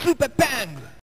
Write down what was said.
Super Bang!